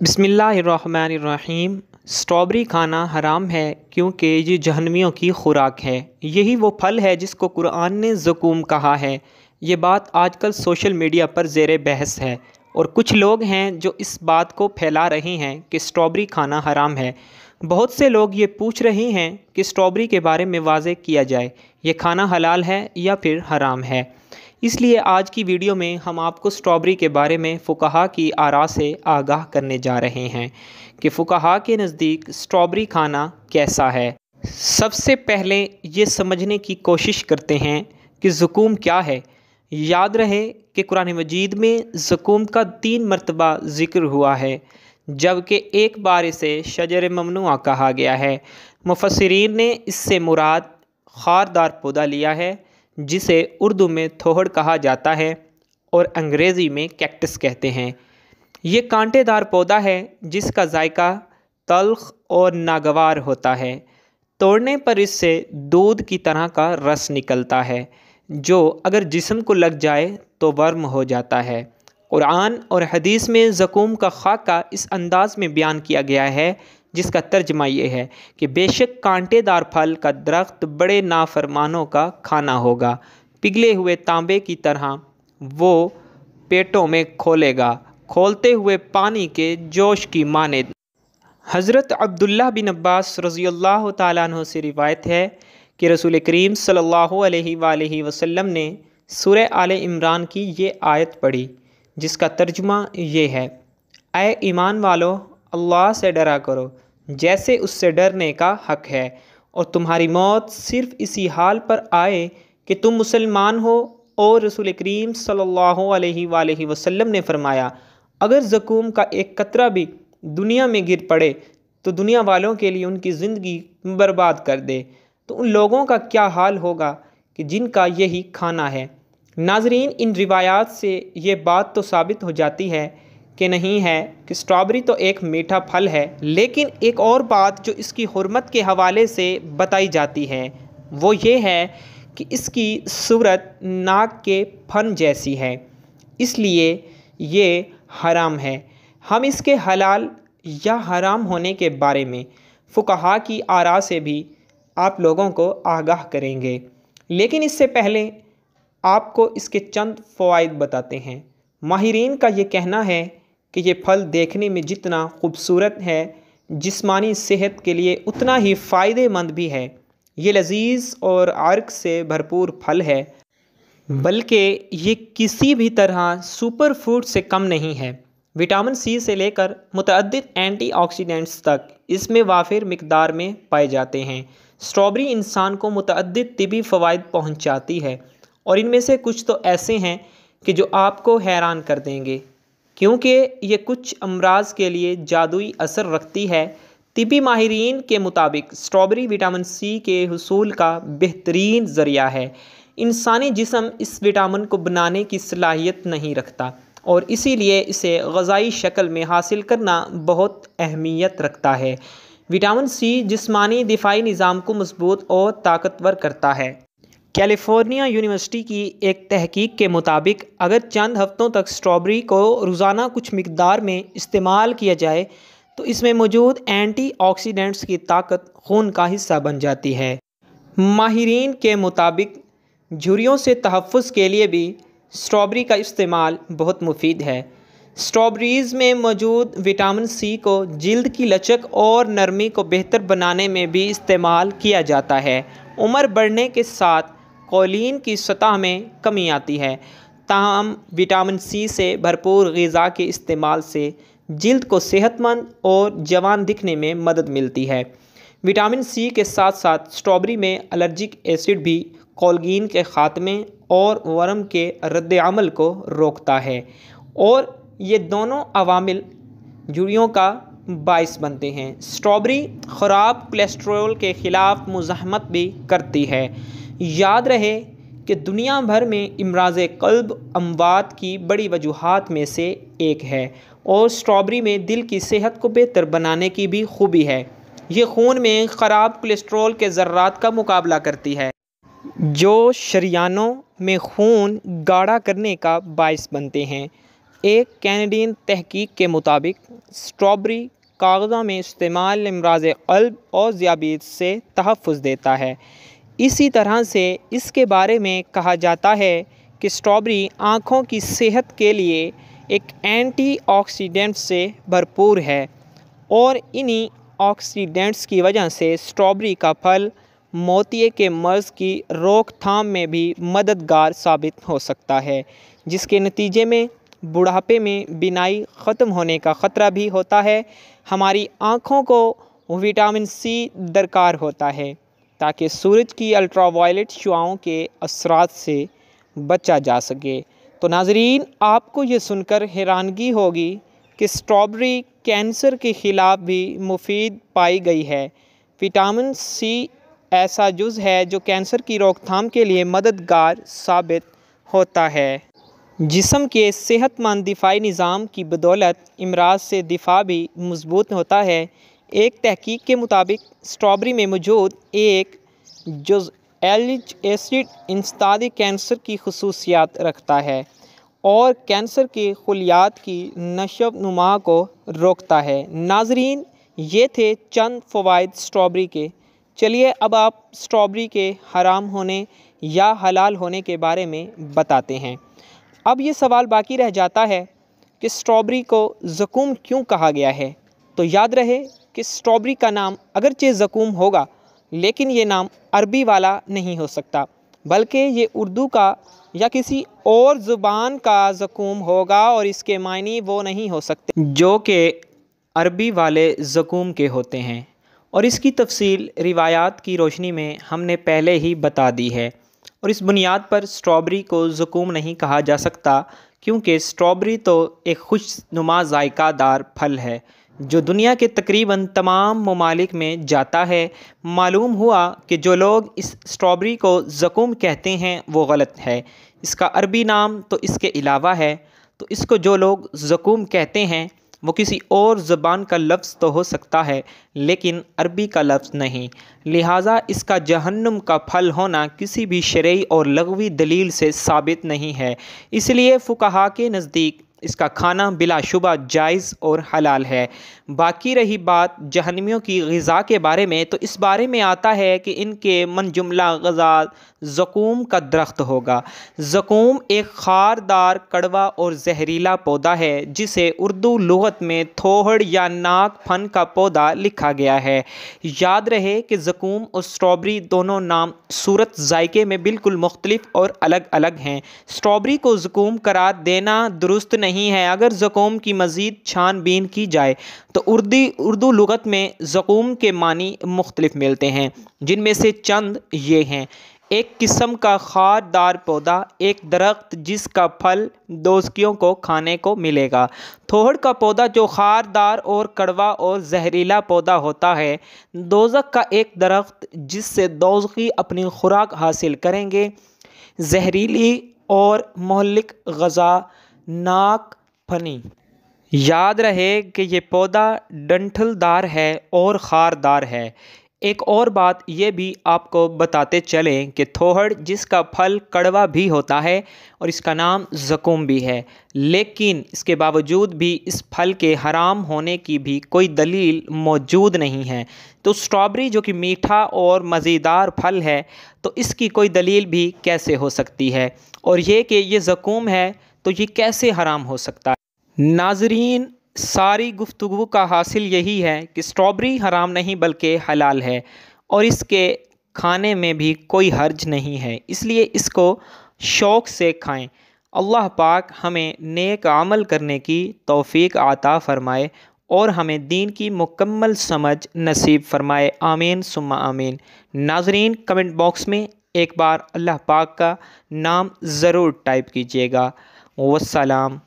बिसमीम स्ट्रॉबेरी खाना हराम है क्योंकि ये जहनवियों की खुराक है। यही वो फल है जिसको कुरान ने ज़कूम कहा है। ये बात आजकल सोशल मीडिया पर ज़ेर बहस है। और कुछ लोग हैं जो इस बात को फैला रहे हैं कि स्ट्रॉबेरी खाना हराम है। बहुत से लोग ये पूछ रहे हैं कि स्ट्रॉबेरी के बारे में वाजे किया जाए, ये खाना हलाल है या फिर हराम है। इसलिए आज की वीडियो में हम आपको स्ट्रॉबेरी के बारे में फ़ुकहा की आरा से आगाह करने जा रहे हैं कि फ़ुकहा के नज़दीक स्ट्रॉबेरी खाना कैसा है। सबसे पहले ये समझने की कोशिश करते हैं कि ज़ुकूम क्या है। याद रहे कि कुरान मजीद में ज़ुकूम का तीन मरतबा ज़िक्र हुआ है, जबकि एक बार इसे शजर ममनुआ कहा गया है। मुफसरीन ने इससे मुराद खारदार पौधा लिया है जिसे उर्दू में थोहड़ कहा जाता है और अंग्रेज़ी में कैक्टस कहते हैं। ये कांटेदार पौधा है, जिसका जायका तलख और नागवार होता है। तोड़ने पर इससे दूध की तरह का रस निकलता है, जो अगर जिस्म को लग जाए तो वर्म हो जाता है। कुरान और हदीस में ज़कूम का खाका इस अंदाज में बयान किया गया है जिसका तर्जमा ये है कि बेशक कांटेदार फल का दरख्त बड़े नाफरमानों का खाना होगा, पिघले हुए तांबे की तरह वो पेटों में खोलेगा, खोलते हुए पानी के जोश की माने। हज़रत अब्दुल्ला बिन अब्बास रज़ी अल्लाह तु से रिवायत है कि रसूल करीम सल्लल्लाहु अलैहि वसल्लम ने सुर आल इमरान की ये आयत पढ़ी, जिसका तर्जमा ये है ए ईमान वालों अल्लाह से डरा करो, जैसे उससे डरने का हक है। और तुम्हारी मौत सिर्फ़ इसी हाल पर आए कि तुम मुसलमान हो। और रसूल करीम सल्लल्लाहु अलैहि वसल्लम ने फरमाया, अगर ज़कूम का एक कतरा भी दुनिया में गिर पड़े तो दुनिया वालों के लिए उनकी ज़िंदगी बर्बाद कर दे। तो उन लोगों का क्या हाल होगा कि जिनका यही खाना है? नाजरीन, इन रिवायात से ये बात तो साबित हो जाती है कि नहीं है कि स्ट्रॉबेरी तो एक मीठा फल है, लेकिन एक और बात जो इसकी हरमत के हवाले से बताई जाती है, वो ये है कि इसकी सूरत नाक के फन जैसी है। इसलिए ये हराम है। हम इसके हलाल या हराम होने के बारे में फ़ुकहा की आरा से भी आप लोगों को आगाह करेंगे। लेकिन इससे पहले आपको इसके चंद फ़वाद बताते हैं। माहरीन का ये कहना है कि ये फल देखने में जितना खूबसूरत है, जिस्मानी सेहत के लिए उतना ही फ़ायदेमंद भी है। ये लजीज़ और आर्क से भरपूर फल है, बल्कि ये किसी भी तरह सुपर फ़ूड से कम नहीं है। विटामिन सी से लेकर मुतद एंटीऑक्सीडेंट्स तक इसमें वाफिर मकदार में पाए जाते हैं। स्ट्रॉबेरी इंसान को मुतद तबी फ़वाद पहुँचाती है, और इनमें से कुछ तो ऐसे हैं कि जो आपको हैरान कर देंगे। क्योंकि ये कुछ अमराज के लिए जादुई असर रखती है। तिबी माहरीन के मुताबिक स्ट्रॉबेरी विटामिन सी के हसूल का बेहतरीन ज़रिया है। इंसानी जिसम इस विटामिन को बनाने की सलाहियत नहीं रखता और इसीलिए इसे गज़ाई शक्ल में हासिल करना बहुत अहमियत रखता है। विटामिन सी जिस्मानी दिफाई निज़ाम को मज़बूत और ताकतवर करता है। कैलिफ़ोर्निया यूनिवर्सिटी की एक तहकीक के मुताबिक, अगर चंद हफ्तों तक स्ट्रॉबेरी को रोज़ाना कुछ मकदार में इस्तेमाल किया जाए तो इसमें मौजूद एंटीऑक्सीडेंट्स की ताकत खून का हिस्सा बन जाती है। माहरीन के मुताबिक झुरियों से तहफ़ के लिए भी स्ट्रॉबेरी का इस्तेमाल बहुत मुफीद है। स्ट्रॉबेरीज़ में मौजूद विटामिन सी को जल्द की लचक और नरमी को बेहतर बनाने में भी इस्तेमाल किया जाता है। उम्र बढ़ने के साथ कोलिन की सतह में कमी आती है। ताहम विटामिन सी से भरपूर गज़ा के इस्तेमाल से जल्द को सेहतमंद और जवान दिखने में मदद मिलती है। विटामिन सी के साथ साथ स्ट्रॉबेरी में एलर्जिक एसिड भी कोलगीन के ख़ात्मे और वर्म के रद्दमल को रोकता है और ये दोनों अवामिल जुड़ियों का बाइस बनते हैं। स्ट्रॉबेरी ख़राब कोलेस्ट्रॉल के ख़िलाफ़ मुजामत भी करती है। याद रहे कि दुनिया भर में इमराज कल्ब अमवात की बड़ी वजूहत में से एक है और स्ट्रॉबेरी में दिल की सेहत को बेहतर बनाने की भी खूबी है। ये खून में ख़राब कोलेस्ट्रॉल के ज़र्रात का मुकाबला करती है, जो शरियानों में खून गाढ़ा करने का बायस बनते हैं। एक कैनेडियन तहकीक के मुताबिक, स्ट्रॉबेरी कागज़ों में इस्तेमाल अमराज क़ल्ब और ज़ियाबीत से तहफ़ देता है। इसी तरह से इसके बारे में कहा जाता है कि स्ट्रॉबेरी आँखों की सेहत के लिए एक एंटीऑक्सीडेंट से भरपूर है और इन्हीं ऑक्सीडेंट्स की वजह से स्ट्रॉबेरी का फल मोतिये के मर्ज़ की रोकथाम में भी मददगार साबित हो सकता है, जिसके नतीजे में बुढ़ापे में बिनाई ख़त्म होने का ख़तरा भी होता है। हमारी आँखों को विटामिन सी दरकार होता है। ताकि सूरज की अल्ट्रावायलेट शुआओं के असरात से बचा जा सके। तो नाजरीन, आपको ये सुनकर हैरानगी होगी कि स्ट्रॉबेरी कैंसर के ख़िलाफ़ भी मुफीद पाई गई है। विटामिन सी ऐसा जुज़ है जो कैंसर की रोकथाम के लिए मददगार साबित होता है। जिसम के सेहतमंद दिफाई निज़ाम की बदौलत इमराज से दिफा भी मज़बूत होता है। एक तहकीक के मुताबिक, स्ट्रॉबेरी में मौजूद एक जो एलिज एसिड इंसदी कैंसर की खसूसियात रखता है और कैंसर के खलियात की नशब नुमा को रोकता है। नाजरीन, ये थे चंद फ़वाद स्ट्रॉबेरी के। चलिए अब आप स्ट्रॉबेरी के हराम होने या हलाल होने के बारे में बताते हैं। अब ये सवाल बाकी रह जाता है कि स्ट्रॉबेरी को ज़कूम क्यों कहा गया है? तो याद रहे कि स्ट्रॉबेरी का नाम अगरचे ज़कूम होगा, लेकिन ये नाम अरबी वाला नहीं हो सकता, बल्कि ये उर्दू का या किसी और ज़ुबान का ज़कूम होगा और इसके मायने वो नहीं हो सकते, जो कि अरबी वाले ज़कूम के होते हैं। और इसकी तफसील रिवायात की रोशनी में हमने पहले ही बता दी है। और इस बुनियाद पर स्ट्रॉबेरी को जकूम नहीं कहा जा सकता, क्योंकि स्ट्रॉबेरी तो एक खुशनुमा ज़ायकादार फल है जो दुनिया के तकरीबन तमाम ममालिक में जाता है, मालूम हुआ कि जो लोग इस स्ट्रॉबेरी को ज़कूम कहते हैं, वो गलत है। इसका अरबी नाम तो इसके अलावा है। तो इसको जो लोग ज़कूम कहते हैं, वो किसी और ज़बान का लफ्ज़ तो हो सकता है, लेकिन अरबी का लफ्ज़ नहीं। लिहाजा इसका जहन्नुम का फल होना किसी भी शरय और लगवी दलील से साबित नहीं है। इसलिए फ़ुकहा के नज़दीक इसका खाना बिलाशुबा जायज़ और हलाल है। बाकी रही बात जहनमियों की गज़ा के बारे में तो इस बारे में आता है कि इनके मन जुमला गज़ा ज़कूम का दरख्त होगा। ज़कूम एक खारदार, कड़वा और जहरीला पौधा है, जिसे उर्दू लगत में थोहड़ या नाक फन का पौधा लिखा गया है। याद रहे कि ज़कूम और स्ट्रॉबेरी दोनों नाम सूरत जायके में बिल्कुल मुख्तलिफ़ और अलग अलग हैं। स्ट्रॉबेरी को ज़कूम करार देना दुरुस्त नहीं है। अगर ज़कूम की मज़ीद छानबीन की जाए तो उर्दी, उर्दू लगत में ज़कूम के मानी मुख्तलिफ़ मिलते हैं, जिनमें से चंद ये हैं। एक किस्म का खारदार पौधा, एक दरख्त जिसका फल दोस्तियों को खाने को मिलेगा। थोहड़ का पौधा जो खारदार और कड़वा और जहरीला पौधा होता है दोजक का एक दरख्त जिससे दोजकी अपनी खुराक हासिल करेंगे। जहरीली और महलिक गज़ा, नाक, फनी। याद रहे कि ये पौधा डंठलदार है और खारदार है। एक और बात ये भी आपको बताते चलें कि थोहड़, जिसका फल कड़वा भी होता है और इसका नाम ज़कूम भी है, लेकिन इसके बावजूद भी इस फल के हराम होने की भी कोई दलील मौजूद नहीं है। तो स्ट्रॉबेरी जो कि मीठा और मज़ेदार फल है तो इसकी कोई दलील भी कैसे हो सकती है? और ये कि ये ज़कूम है तो ये कैसे हराम हो सकता है? नाजरीन सारी गुफ्तु का हासिल यही है कि स्ट्रॉबेरी हराम नहीं बल्कि हलाल है और इसके खाने में भी कोई हर्ज नहीं है। इसलिए इसको शौक़ से खाएँ। अल्लाह पाक हमें नेक अमल करने की तौफ़ी आता फ़रमाए और हमें दीन की मुकम्मल समझ नसीब फरमाए। आमीन, सुम्मा आमीन। नाजरीन, कमेंट बॉक्स में एक बार अल्लाह पाक का नाम ज़रूर टाइप कीजिएगा। वसलाम